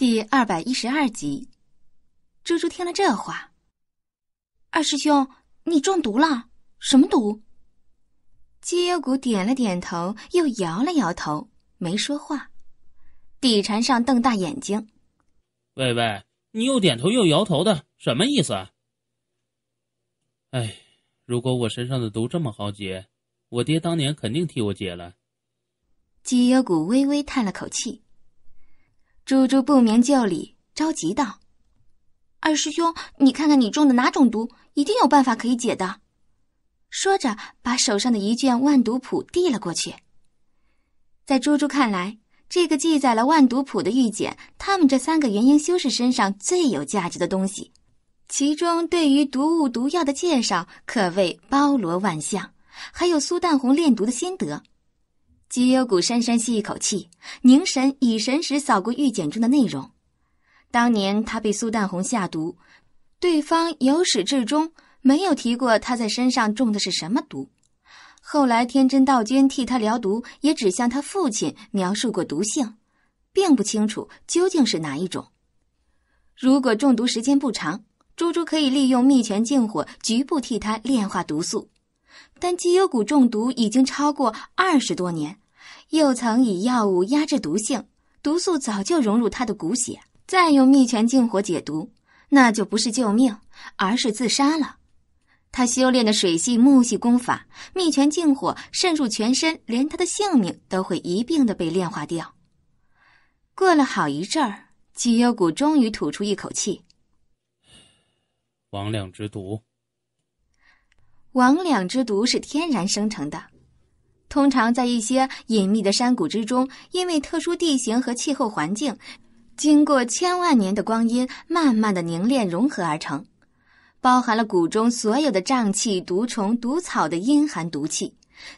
第二百一十二集，猪猪听了这话，二师兄，你中毒了？什么毒？基优谷点了点头，又摇了摇头，没说话。地禅上瞪大眼睛：“喂喂，你又点头又摇头的，什么意思？”哎，如果我身上的毒这么好解，我爹当年肯定替我解了。基优谷微微叹了口气。猪猪不明就里，着急道：“二师兄，你看看你中的哪种毒，一定有办法可以解的。”说着，把手上的一卷万毒谱递了过去。在猪猪看来，这个记载了万毒谱的玉简，他们这三个元婴修士身上最有价值的东西，其中对于毒物毒药的介绍可谓包罗万象，还有苏淡红炼毒的心得。姬幽谷深深吸一口气，凝神以神识扫过玉简中的内容。当年他被苏淡红下毒，对方由始至终没有提过他在身上中的是什么毒。后来天真道君替他疗毒，也只向他父亲描述过毒性，并不清楚究竟是哪一种。如果中毒时间不长，猪猪可以利用秘泉净火局部替他炼化毒素。但基幽谷中毒已经超过二十多年。又曾以药物压制毒性，毒素早就融入他的骨血，再用秘泉净火解毒，那就不是救命，而是自杀了。他修炼的水系木系功法，秘泉净火渗入全身，连他的性命都会一并的被炼化掉。过了好一阵儿，基优谷终于吐出一口气：“魍魉之毒。魍魉之毒是天然生成的。”通常在一些隐秘的山谷之中，因为特殊地形和气候环境，经过千万年的光阴，慢慢的凝练融合而成，包含了谷中所有的瘴气、毒虫、毒草的阴寒毒气，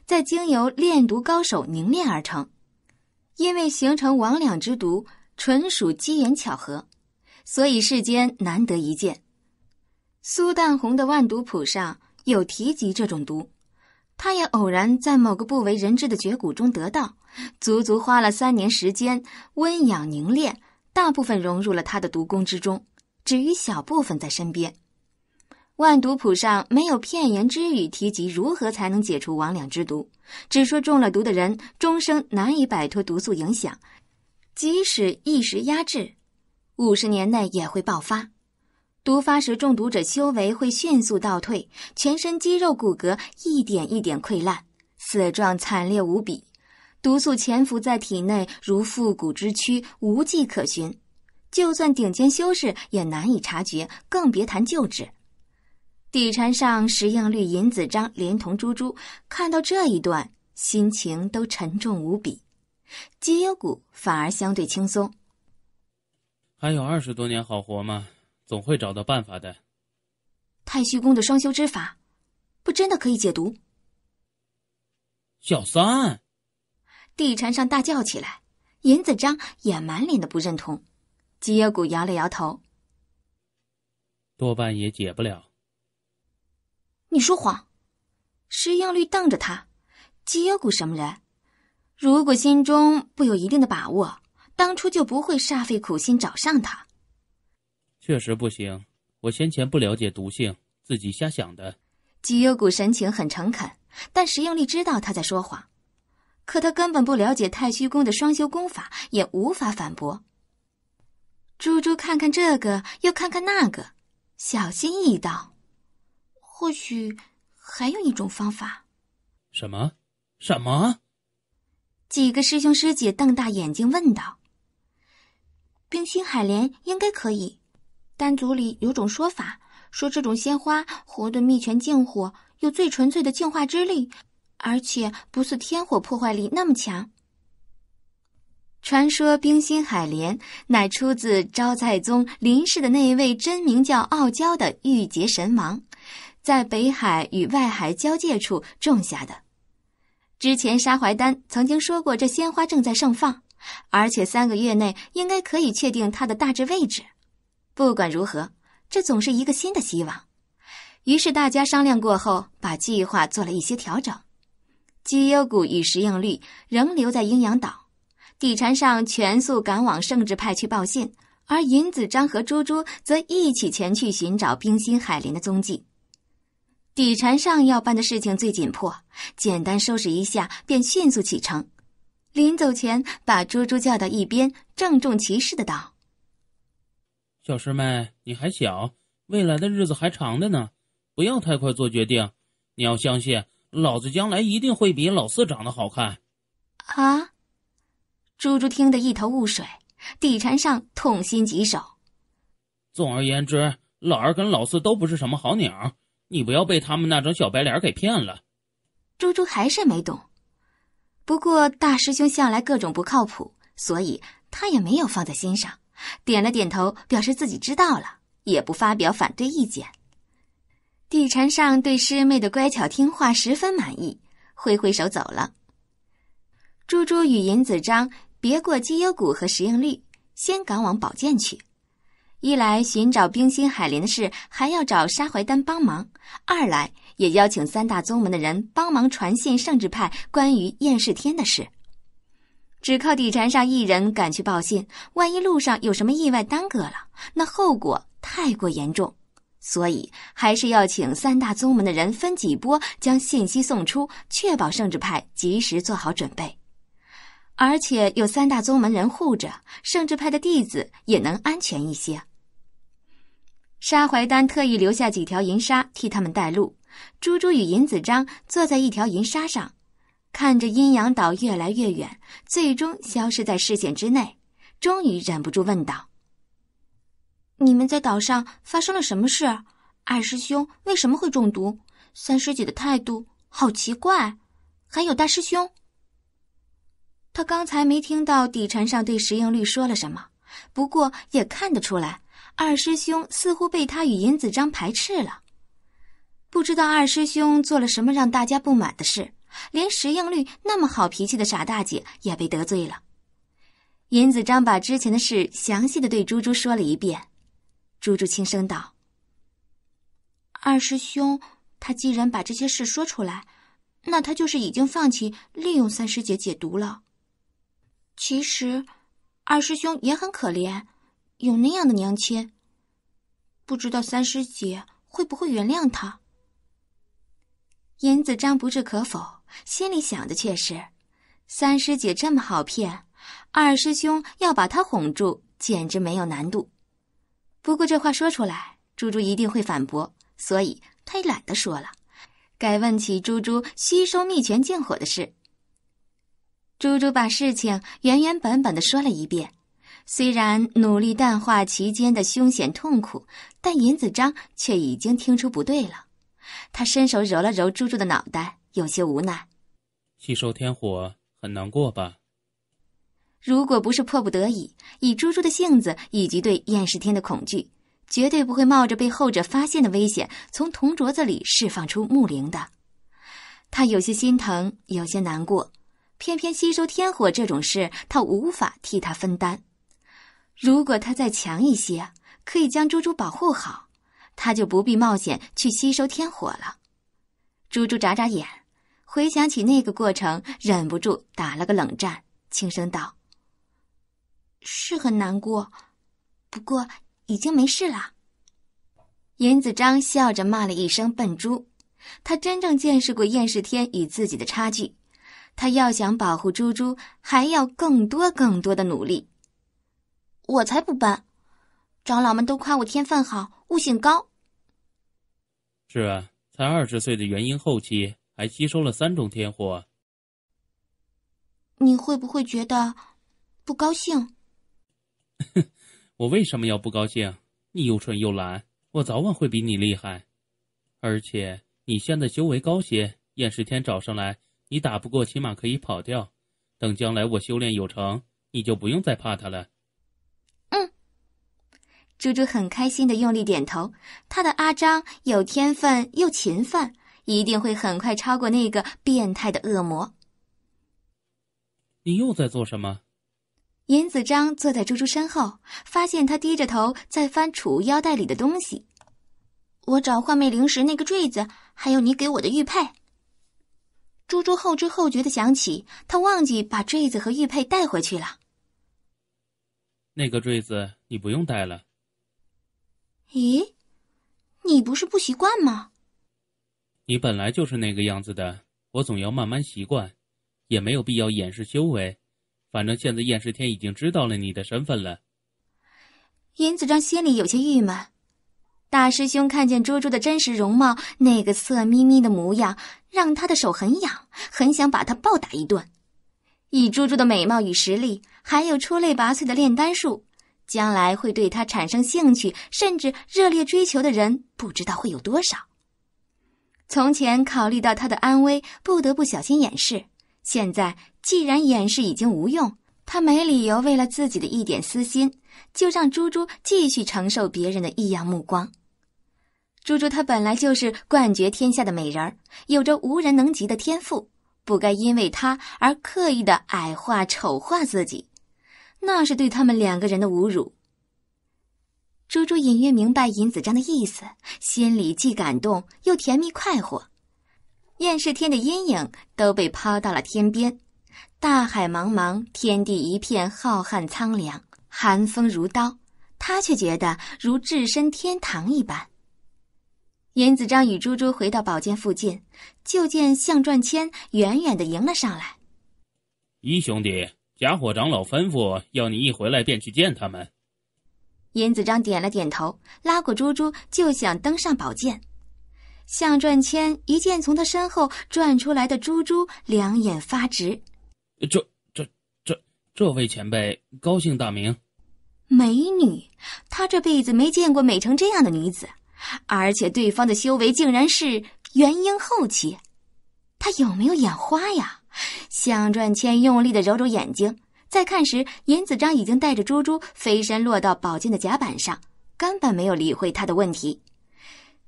再经由炼毒高手凝练而成。因为形成魍魉之毒纯属机缘巧合，所以世间难得一见。苏淡红的万毒谱上有提及这种毒。他也偶然在某个不为人知的绝谷中得到，足足花了三年时间温养凝练，大部分融入了他的毒功之中，只余小部分在身边。万毒谱上没有片言之语提及如何才能解除魍魉之毒，只说中了毒的人终生难以摆脱毒素影响，即使一时压制，五十年内也会爆发。毒发时，中毒者修为会迅速倒退，全身肌肉骨骼一点一点溃烂，死状惨烈无比。毒素潜伏在体内如复古之躯，无迹可寻。就算顶尖修士也难以察觉，更别谈救治。地禅上石应律、尹子章连同猪猪看到这一段，心情都沉重无比。基优谷反而相对轻松。还有二十多年好活吗？总会找到办法的。太虚宫的双修之法，不真的可以解毒？小三，地禅上大叫起来。银子章也满脸的不认同。基优谷摇了摇头，多半也解不了。你说谎！石英律瞪着他。基优谷什么人？如果心中不有一定的把握，当初就不会煞费苦心找上他。确实不行，我先前不了解毒性，自己瞎想的。基优谷神情很诚恳，但石应力知道他在说谎，可他根本不了解太虚宫的双修功法，也无法反驳。猪猪看看这个，又看看那个，小心翼翼道：“或许还有一种方法。”什么？什么？几个师兄师姐瞪大眼睛问道：“冰心海莲应该可以。”丹族里有种说法，说这种鲜花活的秘泉净火有最纯粹的净化之力，而且不似天火破坏力那么强。传说冰心海莲乃出自招在宗林氏的那一位真名叫傲娇的玉洁神王，在北海与外海交界处种下的。之前沙怀丹曾经说过，这鲜花正在盛放，而且三个月内应该可以确定它的大致位置。不管如何，这总是一个新的希望。于是大家商量过后，把计划做了一些调整。绩优谷与石应律仍留在阴阳岛，地禅上全速赶往圣智派去报信，而银子章和猪猪则一起前去寻找冰心海莲的踪迹。底船上要办的事情最紧迫，简单收拾一下便迅速启程。临走前，把猪猪叫到一边，郑重其事的道：“小师妹，你还小，未来的日子还长着呢，不要太快做决定。你要相信，老子将来一定会比老四长得好看。”啊！猪猪听得一头雾水，底船上痛心疾首。总而言之，老二跟老四都不是什么好鸟。你不要被他们那张小白脸给骗了。猪猪还是没懂，不过大师兄向来各种不靠谱，所以他也没有放在心上，点了点头，表示自己知道了，也不发表反对意见。地禅上对师妹的乖巧听话十分满意，挥挥手走了。猪猪与银子章别过基优谷和石英绿，先赶往宝剑去。一来寻找冰心海莲的事还要找沙怀丹帮忙，二来也邀请三大宗门的人帮忙传信圣旨派关于厌世天的事。只靠底禅上一人赶去报信，万一路上有什么意外耽搁了，那后果太过严重。所以还是要请三大宗门的人分几波将信息送出，确保圣智派及时做好准备。而且有三大宗门人护着，圣智派的弟子也能安全一些。沙怀丹特意留下几条银沙替他们带路。猪猪与银子章坐在一条银沙上，看着阴阳岛越来越远，最终消失在视线之内，终于忍不住问道：“你们在岛上发生了什么事？二师兄为什么会中毒？三师姐的态度好奇怪，还有大师兄。”他刚才没听到底禅上对石英绿说了什么，不过也看得出来。二师兄似乎被他与银子章排斥了，不知道二师兄做了什么让大家不满的事，连石英绿那么好脾气的傻大姐也被得罪了。尹子章把之前的事详细的对猪猪说了一遍，猪猪轻声道：“二师兄，他既然把这些事说出来，那他就是已经放弃利用三师姐解毒了。其实，二师兄也很可怜。”有那样的娘亲，不知道三师姐会不会原谅他？银子章不置可否，心里想的却是：三师姐这么好骗，二师兄要把她哄住，简直没有难度。不过这话说出来，猪猪一定会反驳，所以他也懒得说了，改问起猪猪吸收秘泉净火的事。猪猪把事情原原本本的说了一遍。虽然努力淡化其间的凶险痛苦，但银子章却已经听出不对了。他伸手揉了揉猪猪的脑袋，有些无奈：“吸收天火很难过吧？”如果不是迫不得已，以猪猪的性子以及对厌世天的恐惧，绝对不会冒着被后者发现的危险，从铜镯子里释放出木灵的。他有些心疼，有些难过。偏偏吸收天火这种事，他无法替他分担。如果他再强一些，可以将猪猪保护好，他就不必冒险去吸收天火了。猪猪眨眨眼，回想起那个过程，忍不住打了个冷战，轻声道：“是很难过，不过已经没事了。”银子章笑着骂了一声“笨猪”，他真正见识过厌世天与自己的差距，他要想保护猪猪，还要更多更多的努力。我才不笨，长老们都夸我天分好，悟性高。是啊，才二十岁的元婴后期，还吸收了三种天火。你会不会觉得不高兴？我为什么要不高兴？你又蠢又懒，我早晚会比你厉害。而且你现在修为高些，燕世天找上来，你打不过，起码可以跑掉。等将来我修炼有成，你就不用再怕他了。猪猪很开心的用力点头，他的阿张有天分又勤奋，一定会很快超过那个变态的恶魔。你又在做什么？银子章坐在猪猪身后，发现他低着头在翻储物腰带里的东西。我找幻魅灵石那个坠子，还有你给我的玉佩。猪猪后知后觉的想起，他忘记把坠子和玉佩带回去了。那个坠子你不用带了。咦，你不是不习惯吗？你本来就是那个样子的，我总要慢慢习惯，也没有必要掩饰修为。反正现在燕世天已经知道了你的身份了。尹子章心里有些郁闷。大师兄看见猪猪的真实容貌，那个色眯眯的模样，让他的手很痒，很想把他暴打一顿。以猪猪的美貌与实力，还有出类拔萃的炼丹术，将来会对他产生兴趣，甚至热烈追求的人，不知道会有多少。从前考虑到他的安危，不得不小心掩饰。现在既然掩饰已经无用，他没理由为了自己的一点私心，就让猪猪继续承受别人的异样目光。猪猪她本来就是冠绝天下的美人儿，有着无人能及的天赋，不该因为她而刻意的矮化丑化自己，那是对他们两个人的侮辱。猪猪隐约明白尹子章的意思，心里既感动又甜蜜快活。厌世天的阴影都被抛到了天边，大海茫茫，天地一片浩瀚苍凉，寒风如刀，他却觉得如置身天堂一般。尹子章与猪猪回到宝剑附近，就见向传谦远远的迎了上来。一兄弟，假火长老吩咐要你一回来便去见他们。尹子章点了点头，拉过猪猪就想登上宝剑。向传谦一见从他身后转出来的猪猪，两眼发直。这、这、这、这位前辈高姓大名？美女，他这辈子没见过美成这样的女子。而且对方的修为竟然是元婴后期，他有没有眼花呀？向传谦用力的揉揉眼睛，再看时，尹子章已经带着猪猪飞身落到宝剑的甲板上，根本没有理会他的问题。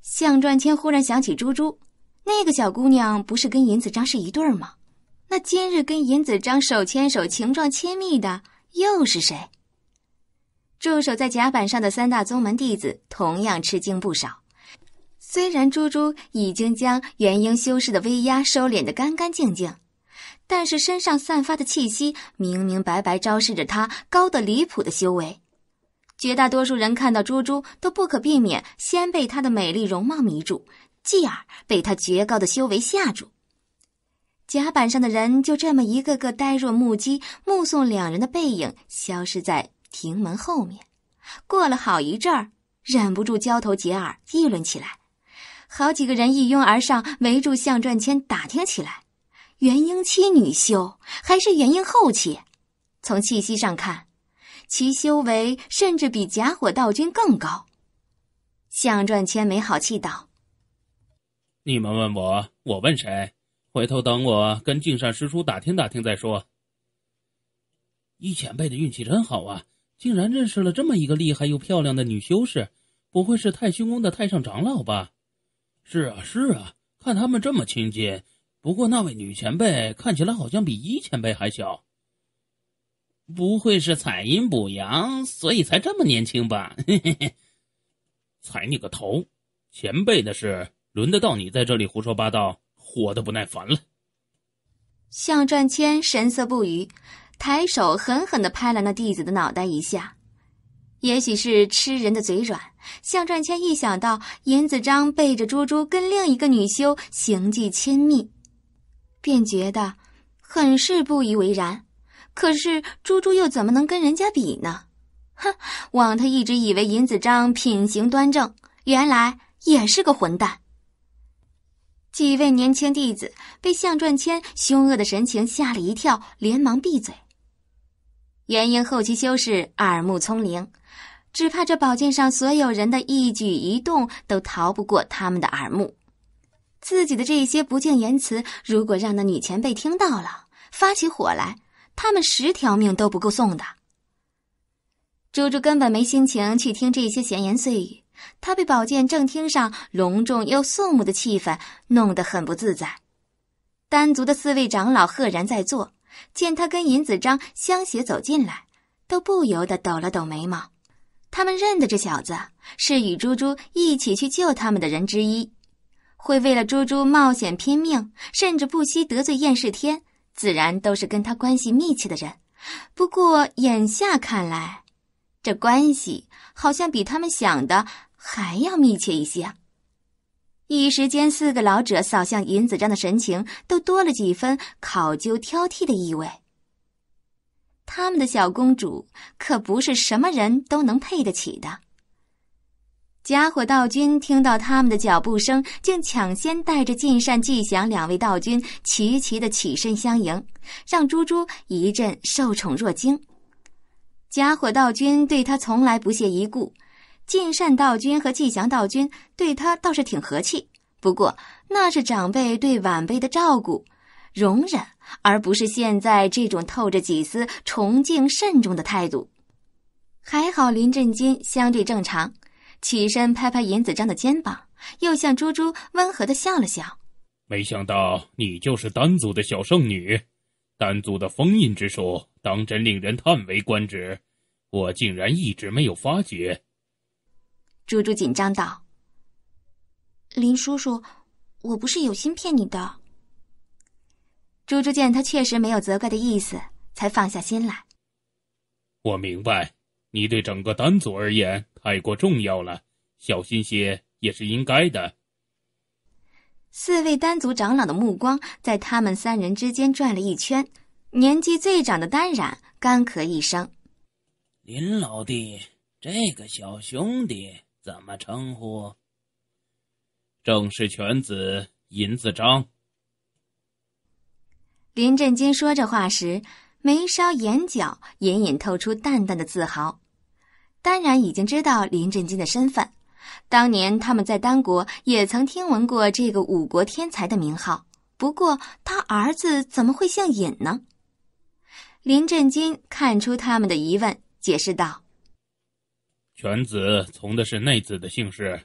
向传谦忽然想起猪猪，那个小姑娘不是跟尹子章是一对儿吗？那今日跟尹子章手牵手、情状亲密的又是谁？驻守在甲板上的三大宗门弟子同样吃惊不少。虽然猪猪已经将元婴修士的威压收敛的干干净净，但是身上散发的气息明明白白昭示着他高的离谱的修为。绝大多数人看到猪猪都不可避免先被她的美丽容貌迷住，继而被她绝高的修为吓住。甲板上的人就这么一个个呆若木鸡，目送两人的背影消失在。亭门后面，过了好一阵儿，忍不住交头接耳议论起来。好几个人一拥而上，围住向传谦打听起来：元婴期女修还是元婴后期？从气息上看，其修为甚至比假火道君更高。向传谦没好气道：“你们问我，我问谁？回头等我跟净善师叔打听打听再说。”一前辈的运气真好啊！竟然认识了这么一个厉害又漂亮的女修士，不会是太虚宫的太上长老吧？是啊，是啊，看他们这么亲近。不过那位女前辈看起来好像比一前辈还小。不会是采阴补阳，所以才这么年轻吧？嘿嘿嘿，采你个头！前辈的事轮得到你在这里胡说八道，活得不耐烦了。向传谦神色不语。抬手狠狠的拍了那弟子的脑袋一下，也许是吃人的嘴软，向传谦一想到尹子章背着猪猪跟另一个女修行迹亲密，便觉得很是不以为然。可是猪猪又怎么能跟人家比呢？哼，枉他一直以为尹子章品行端正，原来也是个混蛋。几位年轻弟子被向传谦凶恶的神情吓了一跳，连忙闭嘴。元婴后期修士耳目聪灵，只怕这宝剑上所有人的一举一动都逃不过他们的耳目。自己的这些不敬言辞，如果让那女前辈听到了，发起火来，他们十条命都不够送的。猪猪根本没心情去听这些闲言碎语，他被宝剑正厅上隆重又肃穆的气氛弄得很不自在。丹族的四位长老赫然在座。见他跟尹子章相携走进来，都不由得抖了抖眉毛。他们认得这小子是与猪猪一起去救他们的人之一，会为了猪猪冒险拼命，甚至不惜得罪燕世天，自然都是跟他关系密切的人。不过眼下看来，这关系好像比他们想的还要密切一些。一时间，四个老者扫向尹子章的神情都多了几分考究、挑剔的意味。他们的小公主可不是什么人都能配得起的。家伙道君听到他们的脚步声，竟抢先带着晋善、季祥两位道君齐齐的起身相迎，让猪猪一阵受宠若惊。家伙道君对他从来不屑一顾。晋善道君和季祥道君对他倒是挺和气，不过那是长辈对晚辈的照顾、容忍，而不是现在这种透着几丝崇敬慎重的态度。还好林振金相对正常，起身拍拍尹子章的肩膀，又向猪猪温和的笑了笑。没想到你就是丹族的小圣女，丹族的封印之术，当真令人叹为观止，我竟然一直没有发觉。猪猪紧张道：“林叔叔，我不是有心骗你的。”猪猪见他确实没有责怪的意思，才放下心来。我明白，你对整个丹族而言太过重要了，小心些也是应该的。四位丹族长老的目光在他们三人之间转了一圈，年纪最长的丹染干咳一声：“林老弟，这个小兄弟。”怎么称呼？正是犬子银子章。林振金说这话时，眉梢眼角隐隐透出淡淡的自豪。当然已经知道林振金的身份，当年他们在丹国也曾听闻过这个五国天才的名号。不过他儿子怎么会姓尹呢？林振金看出他们的疑问，解释道。犬子从的是内子的姓氏，